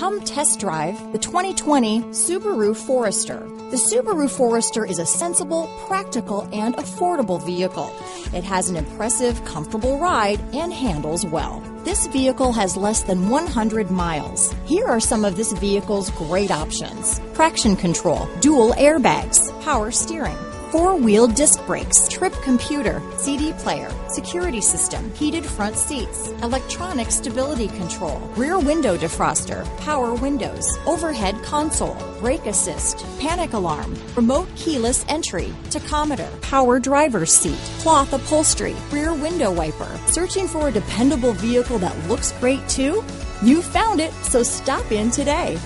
Come test drive the 2020 Subaru Forester. The Subaru Forester is a sensible, practical, and affordable vehicle. It has an impressive, comfortable ride and handles well. This vehicle has less than 100 miles. Here are some of this vehicle's great options. Traction control, dual airbags, power steering, four-wheel disc brakes, trip computer, CD player, security system, heated front seats, electronic stability control, rear window defroster, power windows, overhead console, brake assist, panic alarm, remote keyless entry, tachometer, power driver's seat, cloth upholstery, rear window wiper. Searching for a dependable vehicle that looks great too? You found it, so stop in today.